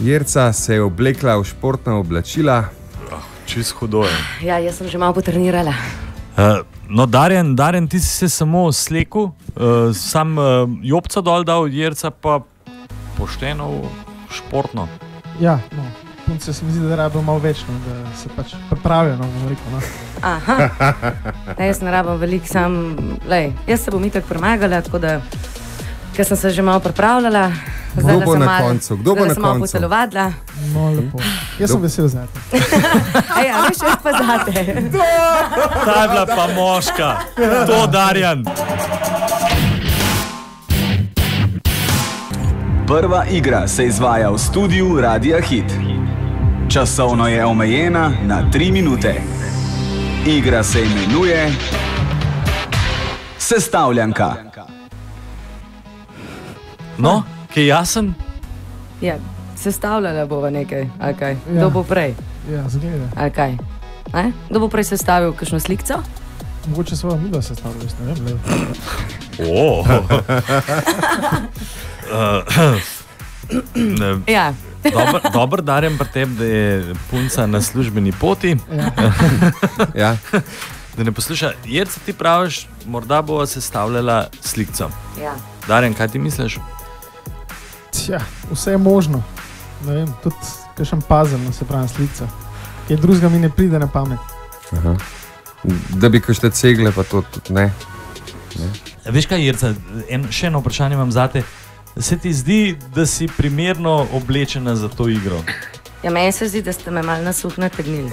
Jerca se je oblekla v športna oblačila. Čez hudo je. Ja, jaz sem že malo potrenirala. Uh, no, Darjen, Darjen, ti si se samo slekel, uh, sam uh, jopca dol dal, jerca pa pošteno, športno. Ja, no. Punce se mi zdi, da rabijo malo več, no, da se pač pripravijo. No, bom rekel, no. Aha, ne, jaz ne rabim veliko, sam, lej, jaz se bom itak premagala, tako da, ker sem se že malo pripravljala. Kdo bo na malo- koncu? Kdo bo na koncu? potelovadila. No, lepo. Jaz sem Kdo- vesel za to. Ej, a veš, jaz pa zate. Ta je bila pa moška, to Darjan. Prva igra se izvaja v studiu Radia Hit. Časovno je omejena na 3 minute. Igra se imenuje Sestavljanka. No, ki je jasen, Ja, sestavljala bova nekaj, ali kaj. Ja. Kdo bo prej, Ja, zgleda. ali kaj. Ne? Kdo bo prej sestavil kakšno slikco? Mogoče svojo midva sestavljala, jaz ne vem. Oh. Ne, Ja, Dober, dober darjem pri tem, da je punca na službeni poti, Ja. Ja. da ne posluša. Jerca ti praviš, morda bo sestavljala slikco. ja. Darjen, kaj ti misliš? Tja, vse je možno. Ne vem, tudi kakšen puzzle, no, se pravi, slica. Kaj drugega mi ne pride na pamet. Aha. Da bi kašte cegle, pa to tudi ne. Veš kaj, Jerca, en, še eno vprašanje imam zate. Se ti zdi, da si primerno oblečena za to igro? ja meni se zdi, da ste me malo na suh nategnili.